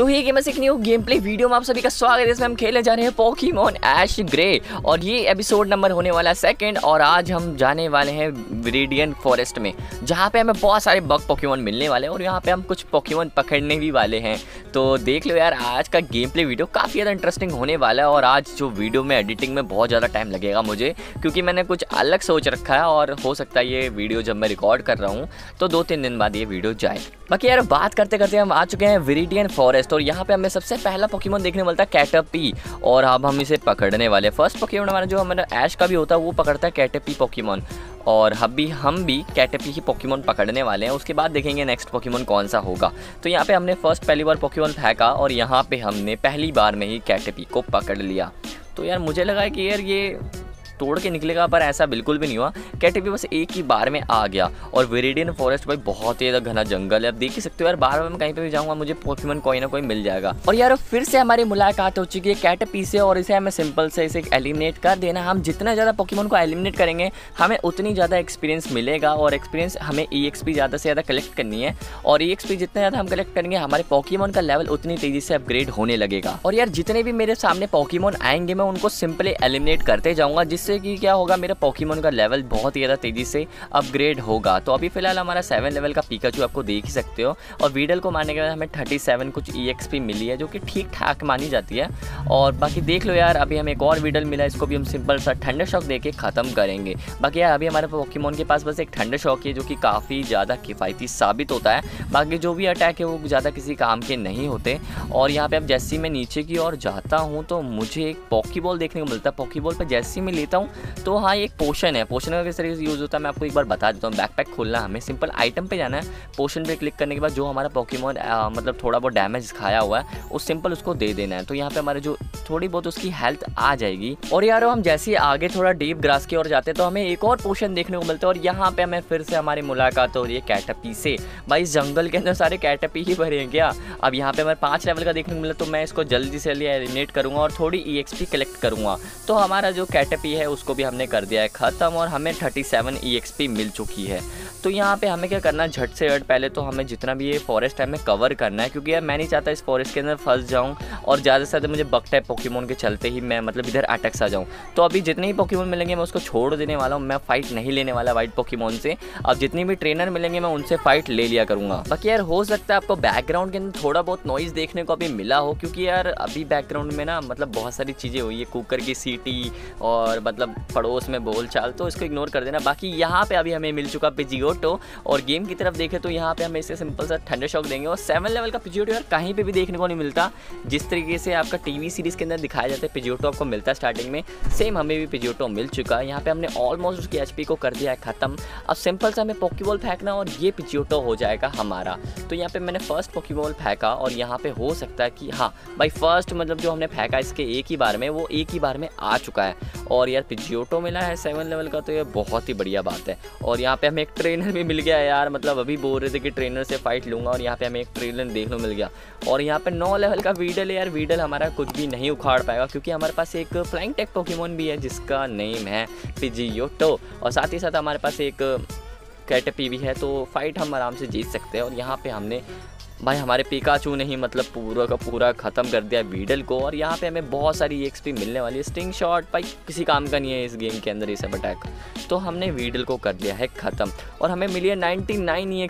तो ये गेमर्स एक न्यू गेम प्ले वीडियो में आप सभी का स्वागत है इसमें हम खेले जा रहे हैं पोकीमोन एश ग्रे और ये एपिसोड नंबर होने वाला है सेकंड और आज हम जाने वाले हैं विरेडियन फॉरेस्ट में, जहाँ पे हमें बहुत सारे बग पोकीमोन मिलने वाले हैं, और यहाँ पे हम कुछ पोकीमोन पकड़ने भी वाले हैं। तो देख लो यार, आज का गेम प्ले वीडियो काफ़ी ज़्यादा इंटरेस्टिंग होने वाला है, और आज जो वीडियो में एडिटिंग में बहुत ज़्यादा टाइम लगेगा मुझे, क्योंकि मैंने कुछ अलग सोच रखा है, और हो सकता है ये वीडियो जब मैं रिकॉर्ड कर रहा हूँ तो दो तीन दिन बाद ये वीडियो जाए। बाकी यार, बात करते करते हम आ चुके हैं विरिडियन फॉरेस्ट और यहाँ पे हमें सबसे पहला पोकेमोन देखने मिलता है कैटपी और अब हम इसे पकड़ने वाले फ़र्स्ट पोकेमोन हमारा जो हमारा ऐश का भी होता है, वो पकड़ता है कैटपी पोकेमोन और अब भी हम भी कैटपी ही पोकेमोन पकड़ने वाले हैं। उसके बाद देखेंगे नेक्स्ट पोकेमोन कौन सा होगा। तो यहाँ पे हमने फ़र्स्ट पहली बार पोकेमोन फेंका और यहाँ पे हमने पहली बार में ही कैटपी को पकड़ लिया। तो यार मुझे लगा कि यार ये तोड़ के निकलेगा, पर ऐसा बिल्कुल भी नहीं हुआ। कैटेपी बस एक ही बार में आ गया, और वेरिडियन फॉरेस्ट भाई बहुत ही ज़्यादा घना जंगल है। अब देख ही सकते हो यार, बार बार मैं कहीं पे भी जाऊँगा, मुझे पोकेमन कोई ना कोई मिल जाएगा। और यार फिर से हमारी मुलाकात हो चुकी है कैटेपी से, और इसे हमें सिंपल से इसे एलिमिनेट कर देना। हम जितना ज़्यादा पोकेमोन को एलिमिनेट करेंगे, हमें उतनी ज़्यादा एक्सपीरियंस मिलेगा, और एक्सपीरियंस हमें ई एक्सपी ज़्यादा से ज़्यादा कलेक्ट करनी है। और ई एक्सपी जितना ज़्यादा हम कलेक्ट करेंगे, हमारे पोकेमोन का लेवल उतनी तेज़ी से अपग्रेड होने लगेगा। और यार, जितने भी मेरे सामने पोकेमोन आएँगे, मैं उनको सिंपली एलिमिनेट करते जाऊँगा, जिससे कि क्या होगा, मेरा पॉकीमोन का लेवल बहुत ही ज़्यादा तेज़ी से अपग्रेड होगा। तो अभी फ़िलहाल हमारा सेवन लेवल का पिकाचू आपको देख ही सकते हो। और वीडल को मारने के बाद हमें थर्टी सेवन कुछ ई e मिली है, जो कि ठीक ठाक मानी जाती है। और बाकी देख लो यार, अभी हमें एक और वीडल मिला है, इसको भी हम सिंपल सा ठंडा शॉक दे के ख़त्म करेंगे। बाकी यार, अभी हमारे पॉकीमोन के पास बस एक ठंडा शॉक है जो कि काफ़ी ज़्यादा किफ़ायती साबित होता है। बाकी जो भी अटैक है, वो ज़्यादा किसी काम के नहीं होते। और यहाँ पे अब जैसे मैं नीचे की ओर जाता हूँ तो मुझे एक पॉकी बॉल देखने को मिलता है। पॉकी बॉल पर जैसे ही मैं लेता हूँ। तो हाँ एक पोशन है। पोशन का किस तरीके से यूज़ होता है, मैं आपको एक बार बता देता हूँ। बैकपैक खोलना हमें। सिंपल आइटम पे जाना है। पोशन पे क्लिक करने के बाद जो हमारा पॉकीमोन मतलब थोड़ा बहुत डैमेज खाया हुआ है, उस सिंपल उसको दे देना है। तो यहाँ पे हमारे जो थोड़ी बहुत उसकी हेल्थ आ जाएगी। और यार, हम जैसे आगे थोड़ा डीप ग्रास की ओर जाते हैं तो हमें एक और पोशन देखने को मिलता है। और यहाँ पे हमें फिर से हमारी मुलाकात हो रही है कैटपी से। भाई जंगल के अंदर सारे कैटपी ही भरे हैं क्या? अब यहाँ पे हमें पाँच लेवल का देखने को मिला तो मैं इसको जल्दी से जल्दी एलिमिनेट करूँगा और थोड़ी ई e कलेक्ट करूँगा। तो हमारा जो कैटपी है उसको भी हमने कर दिया है, ख़त्म, और हमें 37 ई मिल चुकी है। तो यहाँ पे हमें क्या करना है, झट से झट पहले तो हमें जितना भी ये फॉरेस्ट है, हमें कवर करना है, क्योंकि यार मैं नहीं चाहता इस फॉरेस्ट के अंदर फंस जाऊँ, और ज़्यादा से ज़्यादा मुझे बक टाइप पोकीमोन के चलते ही मैं मतलब इधर अटक आ जाऊँ। तो अभी जितने ही पोकीमोन मिलेंगे, मैं उसको छोड़ देने वाला हूँ, मैं फाइट नहीं लेने वाला वाइट पोकीमोन से। अब जितनी भी ट्रेनर मिलेंगे, मैं उनसे फाइट ले लिया करूँगा। बाकी यार, हो सकता है आपको बैकग्राउंड के अंदर थोड़ा बहुत नॉइज़ देखने को अभी मिला हो, क्योंकि यार अभी बैकग्राउंड में ना मतलब बहुत सारी चीज़ें हुई है, कुकर की सीटी और मतलब पड़ोस में बोल चाल तो इसको इग्नोर कर देना। बाकी यहाँ पे अभी हमें मिल चुका पिजियोटो और गेम की तरफ़ देखें तो यहाँ पे हमें इसे सिंपल सा ठंडे शॉक देंगे, और सेवन लेवल का पिजियोटो यार कहीं पे भी देखने को नहीं मिलता। जिस तरीके से आपका टीवी सीरीज़ के अंदर दिखाया जाता है पिजियोटो आपको मिलता है स्टार्टिंग में। सेम हमें भी पिजियोटो मिल चुका है। यहाँ पर हमने ऑलमोस्ट उसकी एच को कर दिया है ख़त्म। अब सिंपल सा हमें पॉकीबॉल फेंकना, और ये पिजियोटो हो जाएगा हमारा। तो यहाँ पर मैंने फ़र्स्ट पॉकीबॉल फेंका, और यहाँ पर हो सकता है कि हाँ भाई फ़र्स्ट मतलब जो हमने फेंका इसके एक ही बार में, वो एक ही बार में आ चुका है। और यार पिजियोटो मिला है सेवन लेवल का तो ये बहुत ही बढ़िया बात है। और यहाँ पे हमें एक ट्रेनर भी मिल गया यार मतलब अभी बोल रहे थे कि ट्रेनर से फाइट लूँगा और यहाँ पे हमें एक ट्रेनर देखने मिल गया। और यहाँ पे नौ लेवल का वीडल है यार वीडल हमारा कुछ भी नहीं उखाड़ पाएगा, क्योंकि हमारे पास एक फ्लाइंग टेक पोकेमोन भी है, जिसका नेम है पिजियोटो और साथ ही साथ हमारे पास एक कैटपी भी है तो फाइट हम आराम से जीत सकते हैं। और यहाँ पे हमने भाई, हमारे पिकाचू ने ही मतलब पूरा का पूरा ख़त्म कर दिया बीडल को, और यहाँ पे हमें बहुत सारी एक्सपी मिलने वाली है। स्टिंग शॉट भाई, किसी काम का नहीं है इस गेम के अंदर ये सब अटैक तो हमने वीडल को कर दिया है ख़त्म, और हमें मिली है नाइन्टी नाइन ई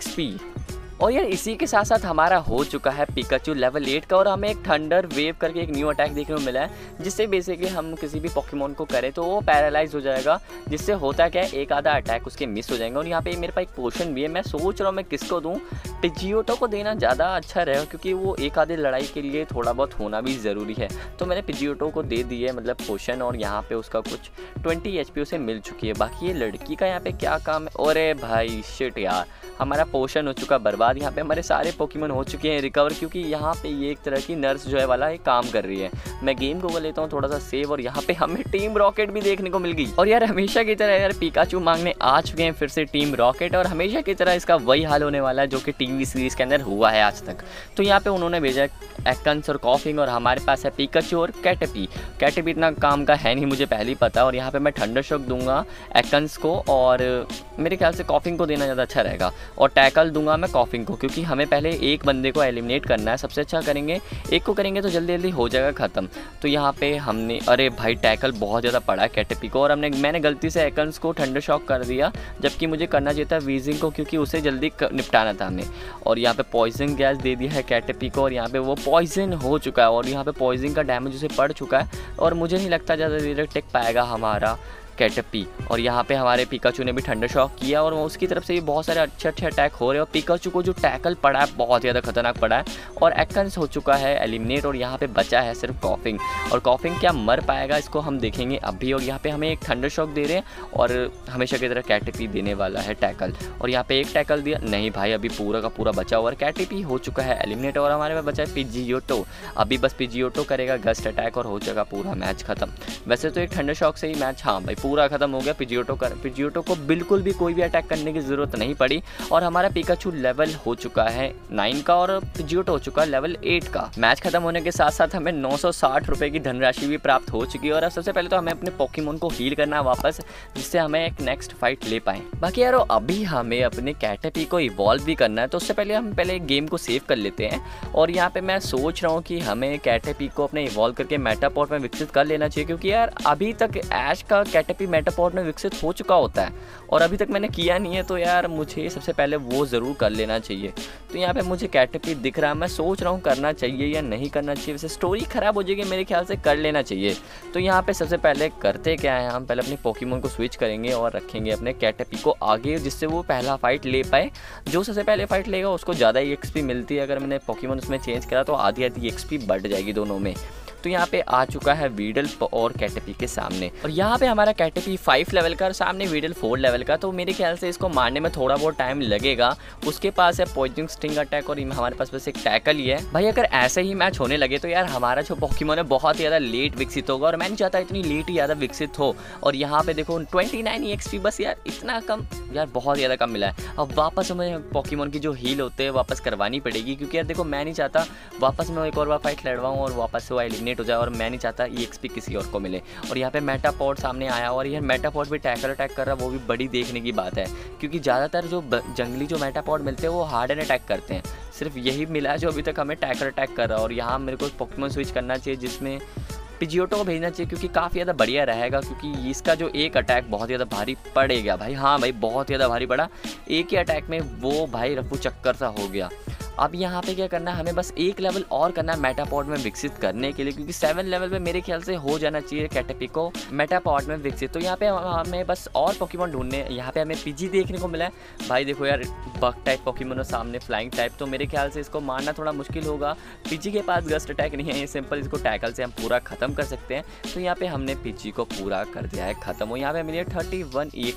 और यार इसी के साथ साथ हमारा हो चुका है पिकाचू लेवल एट का और हमें एक थंडर वेव करके एक न्यू अटैक देखने को मिला है, जिससे बेसिकली हम किसी भी पॉकीमोन को करें तो वो पैरालाइज हो जाएगा, जिससे होता क्या है, एक आधा अटैक उसके मिस हो जाएँगे। और यहाँ पे मेरे पास एक पोर्शन भी है, मैं सोच रहा हूँ मैं किसको दूँ पिजियोटो को देना ज़्यादा अच्छा रहेगा, क्योंकि वो एक आधे लड़ाई के लिए थोड़ा बहुत होना भी ज़रूरी है। तो मैंने पिजियोटो को दे दी है मतलब पोशन और यहाँ पे उसका कुछ ट्वेंटी एच उसे मिल चुकी है। बाकी ये लड़की का यहाँ पे क्या काम है? अरे भाई शिट यार, हमारा पोषण हो चुका बर्बाद। यहाँ पे हमारे सारे पोकीमन हो चुके हैं रिकवर क्योंकि यहाँ पे ये एक तरह की नर्स जो है वाला एक काम कर रही है। मैं गेम को बोल लेता हूँ, थोड़ा सा सेव और यहाँ पे हमें टीम रॉकेट भी देखने को मिल गई। और यार, हमेशा की तरह यार पिकाचू मांगने आ चुके हैं फिर से टीम रॉकेट और हमेशा की तरह इसका वही हाल होने वाला है जो कि टीवी सीरीज़ के अंदर हुआ है आज तक। तो यहाँ पे उन्होंने भेजा एकन्स और कॉफिंग और हमारे पास है पिकाचू और कैटपी कैटपी इतना काम का है नहीं, मुझे पहले ही पता, और यहाँ पे मैं ठंडर शॉक दूँगा एकन्स को, और मेरे ख्याल से कॉफिंग को देना ज़्यादा अच्छा रहेगा। और टैकल दूँगा मैं कॉफिंग को, क्योंकि हमें पहले एक बंदे को एलिमिनेट करना है, सबसे अच्छा करेंगे, एक को करेंगे तो जल्दी जल्दी हो जाएगा ख़त्म। तो यहाँ पे हमने, अरे भाई टैकल बहुत ज़्यादा पड़ा है कैटेपी को, और हमने, मैंने गलती से एकन्स को ठंडर शॉक कर दिया, जबकि मुझे करना चाहिए था वीजिंग को, क्योंकि उसे जल्दी निपटाना था हमें। और यहाँ पर पॉइजन गैस दे दिया है कैटपी को, और यहाँ पर वो पॉइजन हो चुका है, और यहाँ पर पॉइजन का डैमेज उसे पड़ चुका है, और मुझे नहीं लगता ज़्यादा देर टेक पाएगा हमारा। कैटपी और यहाँ पे हमारे पिकाचू ने भी ठंडा शॉक किया और उसकी तरफ़ से भी बहुत सारे अच्छे अच्छे अटैक हो रहे हैं। और पिकाचू को जो टैकल पड़ा है, बहुत ज़्यादा खतरनाक पड़ा है। और एक्कन्स हो चुका है एलिमिनेट और यहाँ पे बचा है सिर्फ़ कॉफिंग और कॉफिंग क्या मर पाएगा, इसको हम देखेंगे अभी। और यहाँ पे हमें एक ठंडर शॉक दे रहे हैं और हमेशा की तरह कैटपी देने वाला है टैकल और यहाँ पे एक टैकल दिया। नहीं भाई, अभी पूरा का पूरा बचा हुआ कैटेपी हो चुका है एलिमिनेट और हमारे पास बचा है पिजियोटो अभी बस पिजियोटो करेगा गस्ट अटैक और हो जाएगा पूरा मैच खत्म। वैसे तो एक ठंडर शॉक से ही मैच हाँ भाई पूरा खत्म हो गया। पिजियोटो कर पिजियोटो को बिल्कुल भी कोई भी अटैक करने की ज़रूरत नहीं पड़ी और हमारा पिकाचू लेवल हो चुका है नाइन का और पिजियोटो हो चुका है लेवल एट का। मैच खत्म होने के साथ साथ हमें नौ सौ की धनराशि भी प्राप्त हो चुकी है और सबसे पहले तो हमें अपने पोकीमोन को हील करना है वापस, जिससे हमें एक नेक्स्ट फाइट ले पाए। बाकी यारो, अभी हमें अपने कैटेपी को इवॉल्व भी करना है तो उससे पहले हम पहले गेम को सेव कर लेते हैं और यहाँ पे मैं सोच रहा हूँ कि हमें कैटेपी को अपने इवॉल्व करके मेटापोर्ट में विकसित कर लेना चाहिए, क्योंकि यार, अभी तक ऐश का कैटेपी मेटा मेटापोर्ट में विकसित हो चुका होता है। और अभी तक मैंने किया नहीं है तो यार मुझे सबसे पहले वो ज़रूर कर लेना चाहिए। तो यहाँ पे मुझे कैटेपी दिख रहा है। मैं सोच रहा हूँ करना चाहिए या नहीं करना चाहिए। वैसे स्टोरी ख़राब हो जाएगी, मेरे ख्याल से कर लेना चाहिए। तो यहाँ पे सबसे पहले करते क्या है? हम पहले अपने पोकीमोन को स्विच करेंगे और रखेंगे अपने कैटेपी को आगे, जिससे वो पहला फाइट ले पाए। जो सबसे पहले फाइट लेगा, उसको ज़्यादा ई मिलती है। अगर मैंने पोकीमोन उसमें चेंज करा तो आधी आधी एक्सपी बढ़ जाएगी दोनों में। तो यहाँ पे आ चुका है वीडल और कैटेपी के सामने। और यहाँ पे हमारा कैटेपी फाइव लेवल का और सामने वीडल फोर लेवल का तो मेरे ख्याल से इसको मारने में थोड़ा बहुत टाइम लगेगा। उसके पास है पॉइजनिंग स्टिंग अटैक और हमारे पास बस एक टैकल ही है। भाई, अगर ऐसे ही मैच होने लगे तो यार हमारा जो पॉकीमोन है बहुत ज़्यादा लेट विकसित होगा और मैं नहीं चाहता इतनी लेट ही ज़्यादा विकसित हो। और यहाँ पे देखो ट्वेंटी नाइन बस यार इतना कम, यार बहुत ज़्यादा कम मिला है। अब वापस हमें पॉकीमोन की जो हील होते हैं वापस करवानी पड़ेगी, क्योंकि यार देखो मैं नहीं चाहता वापस मैं एक और बार फाइट लड़वाऊँ और वापस वो एलिमिनेट हो जाए और मैं नहीं चाहता ई एक्सपी किसी और को मिले। और यहाँ पे मेटापॉड सामने आया और यह मेटापॉड भी टैकल अटैक कर रहा वो भी बड़ी देखने की बात है। क्योंकि ज़्यादातर जो जंगली जो मेटापॉड मिलते हैं, वो हार्ड एंड अटैक करते हैं। सिर्फ़ यही मिला है जो अभी तक हमें टैकल अटैक कर रहा है। और यहाँ मेरे को पोकेमोन स्विच करना चाहिए, जिसमें पिजियोटो को भेजना चाहिए, क्योंकि काफ़ी ज़्यादा बढ़िया रहेगा, क्योंकि इसका जो एक अटैक बहुत ज़्यादा भारी पड़ेगा भाई हाँ भाई, बहुत ज़्यादा भारी पड़ा। एक ही अटैक में वो भाई रफू चक्कर सा हो गया। अब यहाँ पे क्या करना है, हमें बस एक लेवल और करना है मेटापॉड में विकसित करने के लिए, क्योंकि सेवन लेवल पे मेरे ख्याल से हो जाना चाहिए कैटेपी को मेटापॉड में विकसित। तो यहाँ पे हमें बस और पॉकीमोन ढूँढने, यहाँ पे हमें पीजी देखने को मिला है। भाई देखो यार बग टाइप पॉकीमोन पोकीमोन सामने फ्लाइंग टाइप तो मेरे ख्याल से इसको मारना थोड़ा मुश्किल होगा। पीजी के पास गस्ट अटैक नहीं है, ये सिंपल इसको टैकल से हम पूरा खत्म कर सकते हैं। तो यहाँ पे हमने पीजी को पूरा कर दिया है, खत्म। हो यहाँ पे मिली थर्टी वन ई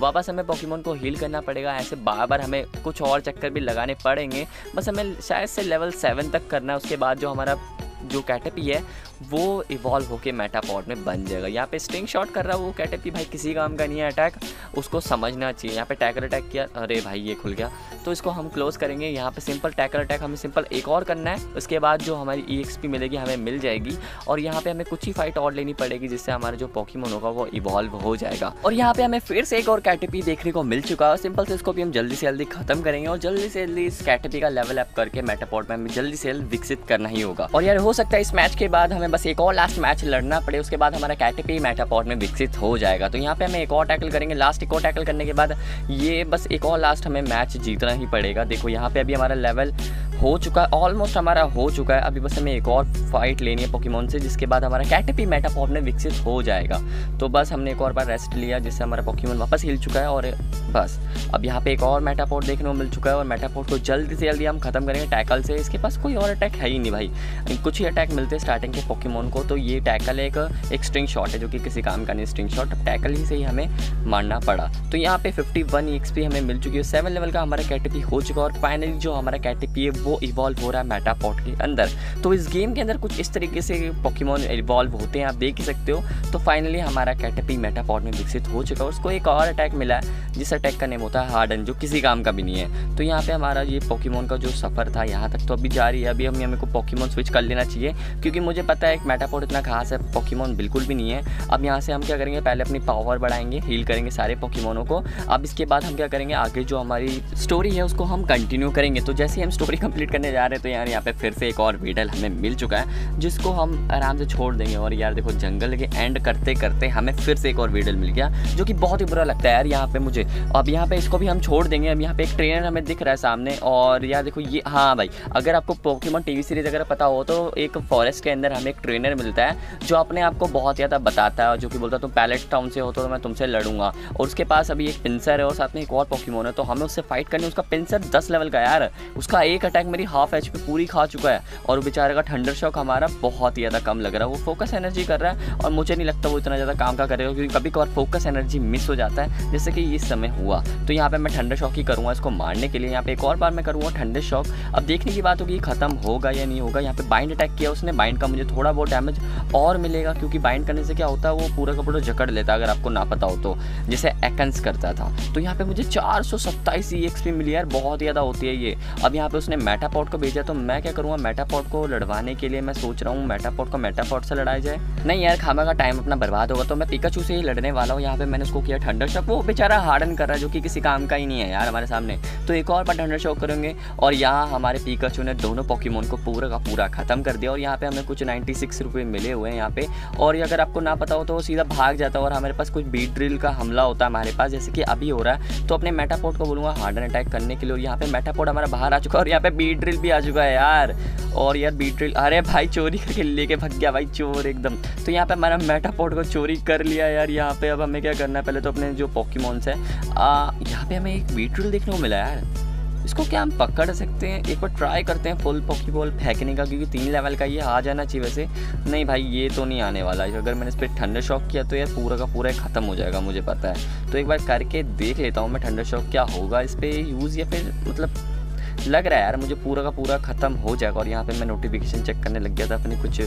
वापस हमें पॉकीमोन को हील करना पड़ेगा, ऐसे बार बार हमें कुछ और चक्कर भी लगाने पड़ेंगे। बस हमें शायद से लेवल सेवन तक करना है, उसके बाद जो हमारा जो कैटेपी है वो इवॉल्व होकर मेटापॉड में बन जाएगा। यहाँ पे स्टिंग शॉट कर रहा है, वो कैटेपी भाई किसी काम का नहीं है अटैक उसको समझना चाहिए। यहाँ पे टैकर अटैक किया, अरे भाई ये खुल गया। तो इसको हम क्लोज करेंगे। यहाँ पे सिंपल टैकर अटैक हमें सिंपल एक और करना है। उसके बाद जो हमारी ई e मिलेगी, हमें मिल जाएगी। और यहाँ पे हमें कुछ ही फाइट और लेनी पड़ेगी, जिससे हमारा जो पॉकीमोन होगा, वो इवॉल्व हो जाएगा। और यहाँ पे हमें फिर से एक और कैटेपी देखने को मिल चुका है। सिंपल से इसको भी हम जल्दी से जल्दी खत्म करेंगे और जल्दी से जल्दी इस कैटेपी का लेवल अप करके मेटापॉड में हमें जल्दी से जल्दी विकसित करना ही होगा। और यार, हो सकता है इस मैच के बाद हमें बस एक और लास्ट मैच लड़ना पड़े, उसके बाद हमारा कैटेपी मेटापॉड में विकसित हो जाएगा। तो यहाँ पे हमें एक और टैकल करेंगे। लास्ट एक और टैकल करने के बाद ये बस एक और लास्ट हमें मैच जीतना ही पड़ेगा। देखो, यहाँ पे अभी हमारा लेवल हो चुका है ऑलमोस्ट हमारा हो चुका है। अभी बस हमें एक और फाइट लेनी है पोकीमोन से, जिसके बाद हमारा कैटेपी मेटापॉड में विकसित हो जाएगा। तो बस हमने एक और बार रेस्ट लिया, जिससे हमारा पोकीमोन वापस हिल चुका है और बस। अब यहाँ पे एक और मेटापोर्ट देखने को मिल चुका है और मेटापोर्ट को जल्दी से जल्दी हम खत्म करेंगे टैकल से। इसके पास कोई और अटैक है ही नहीं भाई। कुछ ही अटैक मिलते हैं स्टार्टिंग के पोकीमोन को तो ये टैकल एक एक स्ट्रिंग शॉट है, जो कि किसी काम का नहीं स्ट्रिंग शॉट अब टैकल ही से ही हमें मारना पड़ा। तो यहाँ पे फिफ्टी वन हमें मिल चुकी है सेवन लेवल का हमारा कैटेपी हो चुका है और फाइनली जो हमारा कैटेपी है, वो इवॉल्व हो रहा है मेटापॉट के अंदर। तो इस गेम के अंदर कुछ इस तरीके से पोकीमोन इवॉल्व होते हैं, आप देख सकते हो। तो फाइनली हमारा कैटपी मेटापॉट में विकसित हो चुका है उसको एक और अटैक मिला है, जिस अटैक का नेम होता है हार्डन जो किसी काम का भी नहीं है। तो यहाँ पे हमारा ये पोकीमोन का जो सफ़र था यहाँ तक तो अभी जारी है। अभी हम को पोकीमोन स्विच कर लेना चाहिए, क्योंकि मुझे पता है एक मेटापोर्ट इतना खास है पोकीमोन बिल्कुल भी नहीं है। अब यहाँ से हम क्या करेंगे, पहले अपनी पावर बढ़ाएँगे हील करेंगे सारे पोकीमोनों को। अब इसके बाद हम क्या करेंगे, आगे जो हमारी स्टोरी है उसको हम कंटिन्यू करेंगे। तो जैसे हम स्टोरी कंप्लीट करने जा रहे हैं तो यार यहाँ पे फिर से एक और वीडल हमें मिल चुका है, जिसको हम आराम से छोड़ देंगे। और यार देखो, जंगल के एंड करते करते हमें फिर से एक और वीडल मिल गया, जो कि बहुत ही बुरा लगता है यार यहाँ पे मुझे। अब यहाँ पे इसको भी हम छोड़ देंगे, अब यहाँ पे एक ट्रेनर हमें दिख रहा है सामने, और यार देखो ये हाँ भाई, अगर आपको पोकेमोन टीवी सीरीज़ अगर पता हो तो एक फॉरेस्ट के अंदर हमें एक ट्रेनर मिलता है, जो अपने आप को बहुत ज़्यादा बताता है, जो कि बोलता है, तुम पैलेट टाउन से हो तो मैं तुमसे लड़ूँगा। और उसके पास अभी एक पिंसर है, और साथ में एक और पोकेमोन है तो हमें उससे फाइट करनी उसका पिंसर दस लेवल का यार, उसका एक अटैक मेरी हाफ़ एच पूरी खा चुका है और बेचारे का ठंडर शॉक हमारा बहुत ज़्यादा कम लग रहा है। वो फोकस एनर्जी कर रहा है और मुझे नहीं लगता वो इतना ज़्यादा काम का करेगा, क्योंकि कभी कभार फोकस एनर्जी मिस हो जाता है जैसे कि इस समय हुआ। तो यहाँ पे मैं ठंडर शॉक ही करूँगा इसको मारने के लिए। यहाँ पे एक और बार मैं करूँगा ठंडर शॉक अब देखने की बात होगी खत्म होगा या नहीं होगा। यहाँ पे बाइंड अटैक किया उसने बाइंड का मुझे थोड़ा बहुत डैमेज और मिलेगा, क्योंकि बाइंड करने से क्या होता है, वो पूरा का पूरा जकड़ लेता अगर आपको ना पता हो तो जैसे एकन्स करता था। तो यहाँ पे मुझे चार सौ सत्ताईस एक्स मिली यार, बहुत ज़्यादा होती है ये। अब यहाँ पे उसने मेटापॉट को भेजा तो मैं क्या करूँगा? मेटापॉट को लड़वाने के लिए मैं सोच रहा हूँ मेटापॉट को मेटापॉट से लड़ाया जाए। नहीं यार, खामा का टाइम अपना बर्बाद होगा तो मैं पिकाचू से ही लड़ने वाला हूँ। यहाँ पे मैंने उसको किया ठंडर शॉक वो बेचारा हार्डन कर रहा है जो कि किसी काम का ही नहीं है यार हमारे सामने। तो एक और बार ठंडर शॉक करेंगे और यहाँ हमारे पिकाचू ने दोनों पॉकीमोन को पूरा का पूरा ख़त्म कर दिया और यहाँ पे हमें कुछ नाइन्टी सिक्स रुपये मिले हुए हैं यहाँ पे। और अगर आपको ना पता हो तो सीधा भाग जाता है और हमारे पास कुछ बीट ड्रिल का हमला होता है हमारे पास। जैसे कि अभी हो रहा है तो अपने मेटापोर्ट को बोलूँगा हार्डन अटैक करने के लिए और यहाँ पे मेटापोर्ट हमारा बाहर आ चुका है और यहाँ पे बीट ड्रिल भी आ चुका है यार। और यार बी ड्रिल अरे भाई चोरी करके लेके भग गया भाई चोर एकदम। तो यहाँ पे हमारा मेटापोर्ट को चोरी कर लिया यार, यहाँ पे अब हमें क्या करना है? पहले तो अपने जो पॉकीमोन्स है यहाँ पे हमें एक बीट ड्रिल देखने को मिला यार। इसको क्या हम पकड़ सकते हैं? एक बार ट्राई करते हैं फुल पॉकी बॉल फेंकने का, क्योंकि तीन लेवल का ये आ जाना चाहिए वैसे। नहीं भाई, ये तो नहीं आने वाला। है अगर मैंने इस पर ठंडर शॉक किया तो यार पूरा का पूरा ख़त्म हो जाएगा, मुझे पता है। तो एक बार करके देख लेता हूँ मैं ठंडर शॉक क्या होगा इस पर यूज़ या फिर मतलब लग रहा है यार, मुझे पूरा का पूरा ख़त्म हो जाएगा और यहाँ पे मैं नोटिफिकेशन चेक करने लग गया था, अपने कुछ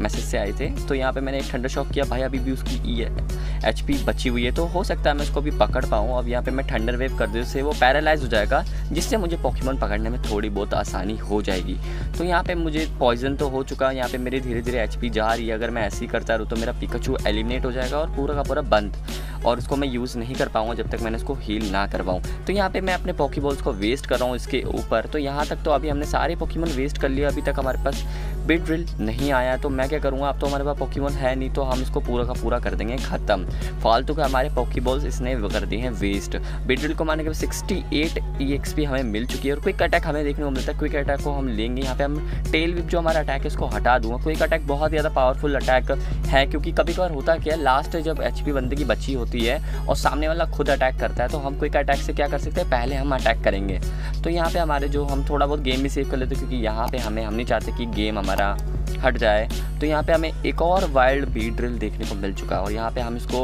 मैसेज से आए थे। तो यहाँ पे मैंने एक ठंडा शॉक किया, भाई अभी भी उसकी ई एच पी बची हुई है तो हो सकता है मैं उसको भी पकड़ पाऊँ। अब यहाँ पर मैं ठंडर वेव कर दूँ उससे वो पैरालाइज हो जाएगा, जिससे मुझे पॉकीमोन पकड़ने में थोड़ी बहुत आसानी हो जाएगी। तो यहाँ पर मुझे पॉइजन तो हो चुका है यहाँ पर मेरी धीरे धीरे एच जा रही है, अगर मैं ऐसे ही करता रहूँ तो मेरा पिकचू एलिमिनेट हो जाएगा और पूरा का पूरा बंद। और उसको मैं यूज़ नहीं कर पाऊँगा जब तक मैंने उसको हील ना करवाऊँ। तो यहाँ पे मैं अपने पॉकीबॉल्स को वेस्ट कर रहा हूँ, इसके ऊपर तो यहाँ तक तो अभी हमने सारे पोकीमोन वेस्ट कर लिए, अभी तक हमारे पास बिट ड्रिल नहीं आया तो मैं क्या करूँगा? अब तो हमारे पास पोकीमोन है नहीं तो हम इसको पूरा का पूरा कर देंगे, ख़त्म। फालतू के हमारे पोकीबॉल्स इसने कर दिए हैं वेस्ट बिट ड्रिल को मारने के बाद सिक्सटी एट ई हमें मिल चुकी है, और क्विक अटैक हमें देखने को मिलता है। क्विक अटैक को हम लेंगे, यहाँ पे हम टेल विप जो हमारा अटैक है इसको हटा दूँगा। क्विक अटैक बहुत ज़्यादा पावरफुल अटैक है, क्योंकि कभी कभार होता क्या है लास्ट जब एच पी बंदे की बची होती है, और सामने वाला खुद अटैक करता है तो हम क्विक अटैक से क्या कर सकते हैं, पहले हम अटैक करेंगे। तो यहाँ पे हमारे जो हम थोड़ा बहुत गेम भी सेव कर लेते हैं, क्योंकि यहाँ पे हमें, हम नहीं चाहते कि गेम हमारा हट जाए। तो यहाँ पे हमें एक और वाइल्ड बी ड्रिल देखने को मिल चुका है और यहाँ पे हम इसको,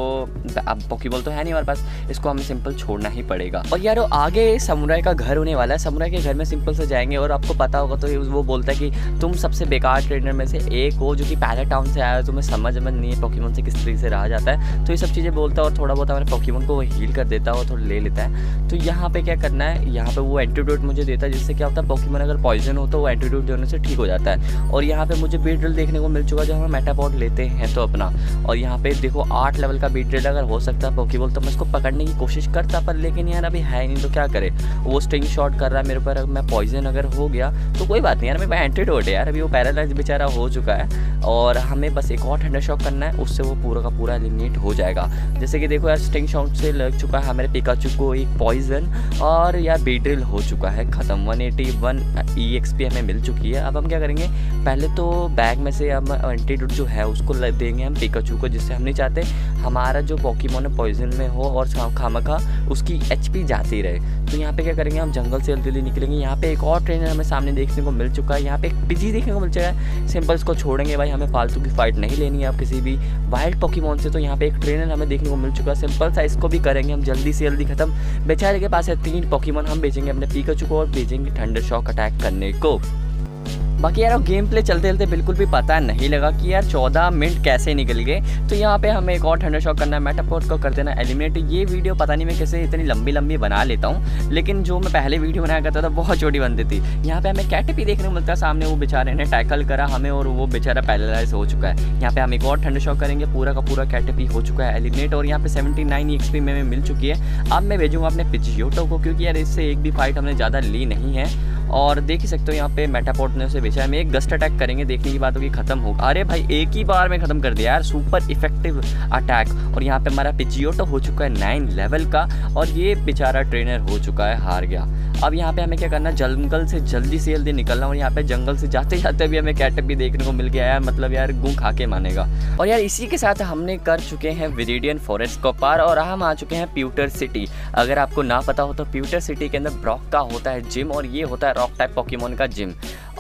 अब पॉकीबॉल तो है नहीं हमारे पास, इसको हमें सिंपल छोड़ना ही पड़ेगा। और यार आगे समुराई का घर होने वाला है। समुराई के घर में सिंपल से जाएँगे और आपको पता होगा तो वो बोलता है कि तुम सबसे बेकार ट्रेनर में से एक हो जो कि पहले टाउन से आया तुम्हें समझ में नहीं है पॉकीमोन से किस तरीके से रहा जाता है। तो ये सब चीज़ें बोलता है और थोड़ा बहुत हमारे पॉकीमोन को हील कर देता है और थोड़ा ले लेता है। तो यहाँ पे क्या करना है? यहाँ पे वो एंटीडोट मुझे देता है, जिससे क्या होता है पॉकीमोन अगर पॉइजन हो तो वो एंटीडोट देने से ठीक हो जाता है। और यहाँ पे मुझे बी ड्रिल देखने को मिल चुका जो हम मेटापॉड लेते हैं तो अपना। और यहाँ पे देखो आठ लेवल का बीट ड्रिल अगर हो सकता है पोकीबॉल तो मैं इसको पकड़ने की कोशिश करता पर लेकिन यार अभी है नहीं तो क्या करे? वो स्ट्रिंग शॉट कर रहा है मेरे पर मैं पॉइजन अगर हो गया तो कोई बात नहीं यार मेरे पास एंटीडोट है यार, अभी वो पैरालाइज बेचारा हो चुका है। और हमें बस एक और ठंडा शॉक करना है, उससे वो पूरा का पूरा एलिमिनेट हो जाएगा। जैसे कि देखो यार स्ट्रिंग शॉट से लग चुका है हमारे पिकाचू को एक पॉइजन और यार बीड्रिल हो चुका है, ख़त्म। One eighty one E X P हमें मिल चुकी है। अब हम क्या करेंगे? पहले तो बैग में से हम एंटीडोट जो है उसको देंगे हम पिकाचू को, जिससे हम नहीं चाहते हमारा जो पॉकीमोन है पॉइजन में हो और खामा खा उसकी एचपी जाती रहे। तो यहाँ पे क्या करेंगे हम? जंगल से जल्दी निकलेंगे। यहाँ पे एक और ट्रेनर हमें सामने देखने को मिल चुका है। यहाँ पे एक पिजी देखने को मिल चुका है। सिंपल इसको छोड़ेंगे भाई, हमें फालतू की फाइट नहीं लेनी है आप किसी भी वाइल्ड पॉकीमोन से। तो यहाँ पे एक ट्रेनर हमें देखने को मिल चुका है। सिंपल सा इसको भी करेंगे हम, जल्दी से जल्दी खत्म। बेचारे के पास है तीन पॉकीमोन हम बेचेंगे अपने पीकाचू को और भेजेंगे थंडर शॉक अटैक करने को। बाकी यार गेम प्ले चलते चलते बिल्कुल भी पता नहीं लगा कि यार चौदह मिनट कैसे निकल गए। तो यहाँ पे हमें एक और ठंडा शॉक करना है। मेटापोर्ट को कर देना एलिमिनेट ये वीडियो पता नहीं मैं कैसे इतनी लंबी लंबी बना लेता हूँ, लेकिन जो मैं पहले वीडियो बनाया करता था, बहुत छोटी बनती थी। यहाँ पे हमें कैट भी देखने को मिलता है। सामने वो बेचारे ने टैकल करा हमें और वो बेचारा पैरालाइज हो चुका है। यहाँ पे हम एक और ठंडा शॉक करेंगे। पूरा का पूरा कैटपी हो चुका है एलिमिनेट और यहाँ पे सेवेंटी नाइन एक्सपी में मिल चुकी है। अब मैं भेजूँगा अपने पिजियोटो को, क्योंकि यार इससे एक भी फाइट हमने ज़्यादा ली नहीं है। और देख ही सकते हो यहाँ पे मेटापोर्ट ने उसे बेचा है। एक गस्ट अटैक करेंगे, देखने की बात होगी खत्म होगा। अरे भाई, एक ही बार में खत्म कर दिया यार सुपर इफ़ेक्टिव अटैक और यहाँ पे हमारा पिचियोटो हो चुका है नाइन लेवल का, और ये बेचारा ट्रेनर हो चुका है, हार गया। अब यहाँ पे हमें क्या करना जंगल से जल्दी से जल्दी निकलना और यहाँ पे जंगल से जाते जाते भी हमें कैटअप भी देखने को मिल गया यार। मतलब यार, गूँ खा के मानेगा। और यार, इसी के साथ हमने कर चुके हैं विरिडियन फॉरेस्ट को पार और हम आ चुके हैं प्यूटर सिटी अगर आपको ना पता हो तो प्यूटर सिटी के अंदर ब्रॉक का होता है जिम और ये होता है रॉक टाइप पॉकीमोन का जिम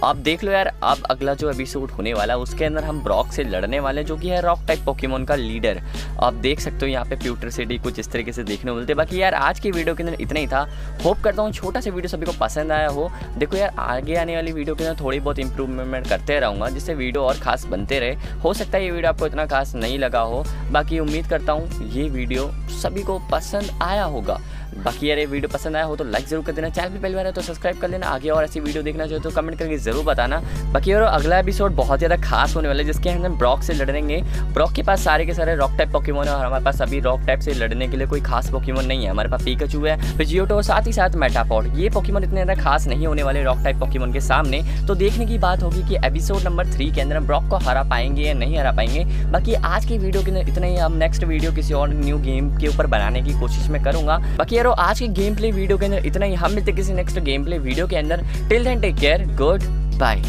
आप देख लो यार, अब अगला जो एपिसोड होने वाला है, उसके अंदर हम ब्रॉक से लड़ने वाले जो कि है रॉक टाइप पोकेमोन का लीडर आप देख सकते हो यहाँ पे प्यूटर सिटी कुछ इस तरीके से देखने को मिलते बाकी यार, आज की वीडियो के अंदर इतना ही था। होप करता हूँ छोटा सा वीडियो सभी को पसंद आया हो। देखो यार, आगे आने वाली वीडियो के अंदर थोड़ी बहुत इंप्रूवमेंट करते रहूँगा, जिससे वीडियो और खास बनते रहे। हो सकता है ये वीडियो आपको इतना खास नहीं लगा हो। बाकी उम्मीद करता हूँ ये वीडियो सभी को पसंद आया होगा। बाकी यार ये वीडियो पसंद आया हो तो लाइक ज़रूर कर देना। चैनल पर पहली बार है तो सब्सक्राइब कर लेना। आगे और ऐसी वीडियो देखना चाहो तो कमेंट करके ज़रूर बताना। बाकी और अगला एपिसोड बहुत ज़्यादा खास होने वाला है, जिसके हम ब्रॉक से लड़ेंगे। ब्रॉक के पास सारे के सारे रॉक टाइप पॉकीमोन है और हमारे पास अभी रॉक टाइप से लड़ने के लिए कोई खास पॉकीमोन नहीं है। हमारे पास पीकचू है फिर जियोटो साथ ही साथ मेटापॉट ये पॉकीमोन इतने ज़्यादा खास नहीं होने वाले रॉक टाइप पॉकीमोन के सामने। तो देखने की बात होगी कि एपिसोड नंबर थ्री के अंदर हम ब्रॉक को हरा पाएँगे या नहीं हरा पाएँगे। बाकी आज की वीडियो के अंदर इतना ही। हम नेक्स्ट वीडियो किसी और न्यू गेम के ऊपर बनाने की कोशिश में करूँगा। बाकी यारो आज की गेम प्ले वीडियो के अंदर इतना ही। हम मिलते किसी नेक्स्ट गेम प्ले वीडियो के अंदर। Till then take care goodbye